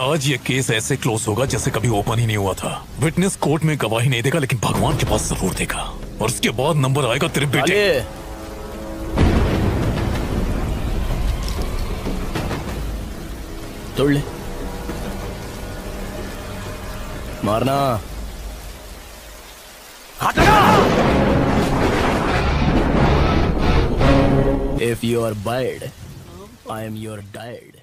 आज ये केस ऐसे क्लोज होगा जैसे कभी ओपन ही नहीं हुआ था। विटनेस कोर्ट में गवाही नहीं देगा लेकिन भगवान के पास ज़रूर देगा। और उसके बाद नंबर आएगा तेरे बेटे। तोड़ ले। मारना। If you are bad, I am your dad.